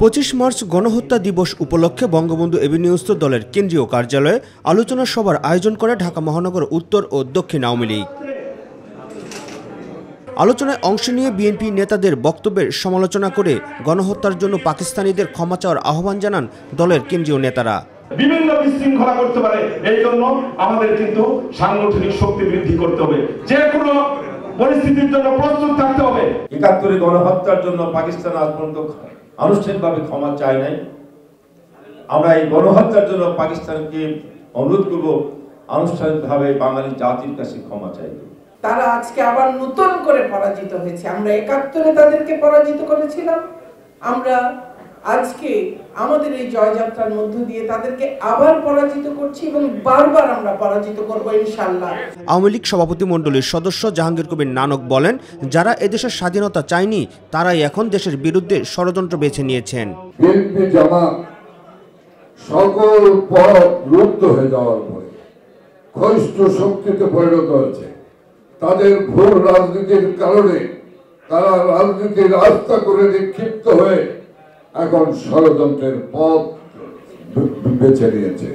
পঁচিশ মার্চ গণহত্যা দিবস উপলক্ষে বঙ্গবন্ধু এভিনিউস্থ দলের কেন্দ্রীয় কার্যালয়ে আলোচনা সভার আয়োজন করে ঢাকা মহানগর উত্তর ও দক্ষিণ আওয়ামী লীগ। আলোচনায় অংশ নিয়ে বিএনপি নেতাদের বক্তব্যের সমালোচনা করে গণহত্যার জন্য পাকিস্তানিদের ক্ষমা চাওয়ার আহ্বান জানান দলের কেন্দ্রীয় নেতারা। বিভিন্ন বিশৃঙ্খলা করতে পারে এই জন্য আমাদের কিন্তু সাংগঠনিক শক্তি বৃদ্ধি করতে হবে। যে কোনো পরিস্থিতির জন্য প্রস্তুত থাকতে হবে। একাত্তরে গণহত্যার জন্য পাকিস্তান আজ পর্যন্ত আনুষ্ঠানিকভাবে ক্ষমা চায় নাই। আমরা এই গণহত্যার জন্য পাকিস্তানকে অনুরোধ করব আনুষ্ঠানিকভাবে বাঙালি জাতির কাছে ক্ষমা চাইবে তারা আজকে আবার নতুন করে পরাজিত হয়েছে। আমরা একাত্তরে তাদেরকে পরাজিত করেছিলাম। আমরা আজকে আমাদের এই জয়যাত্রার মধ্য দিয়ে তাদেরকে আবার পরাজিত করছি এবং বারবার আমরা পরাজিত করব ইনশাল্লাহ আওয়ামী লীগ সভাপতি মণ্ডলীর সদস্য জাহাঙ্গীর কবির নানক বলেন যারা এদেশের স্বাধীনতা চায়নি তারাই এখন দেশের বিরুদ্ধে ষড়যন্ত্র বেছে নিয়েছেন। সকল পথ লুপ্ত হয়ে যাওয়ার পরে ক্ষয়িষ্ঠ শক্তিতে পরিণত হয়েছে। তাদের ভুল রাজনীতির কারণে তারা রাজনীতির আস্থা করে নিক্ষিপ্ত হয়ে এখন ষড়যন্ত্রের পথ বেছে নিয়েছে।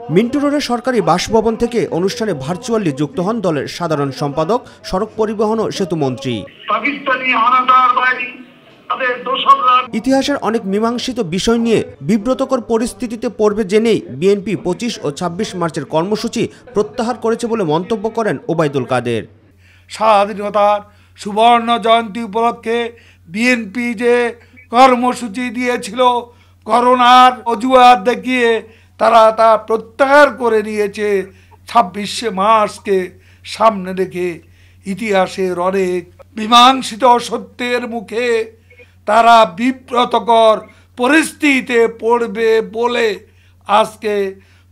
মিন্টু রোডের সরকারি বাসভবন থেকে অনুষ্ঠানে ভার্চুয়ালি যুক্ত হন দলের সাধারণ সম্পাদক সড়ক পরিবহন ও হানাদার বাহিনী ইতিহাসের অনেক মীমাংসিত বিষয় নিয়ে বিব্রতকর পরিস্থিতিতে পড়বে জেনেই বিএনপি পঁচিশ ও ছাব্বিশ মার্চের কর্মসূচি প্রত্যাহার করেছে বলে মন্তব্য করেন ওবায়দুল কাদের। স্বাধীনতার সুবর্ণ জয়ন্তী উপলক্ষে বিএনপি যে কর্মসূচি দিয়েছিল। করোনার অজুহাত দেখিয়ে তারা তা প্রত্যাহার করে নিয়েছে। ছাব্বিশে মার্চকে সামনে রেখে ইতিহাসের অনেক মীমাংসিত সত্যের মুখে তারা বিব্রতকর পরিস্থিতিতে পড়বে বলে আজকে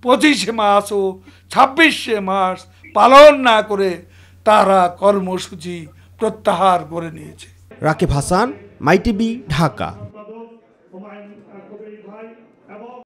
পঁচিশে মাস ও ছাব্বিশে মাস পালন না করে তারা কর্মসূচি প্রত্যাহার করে নিয়েছে। রাকিব হাসান মাইটিভি ঢাকা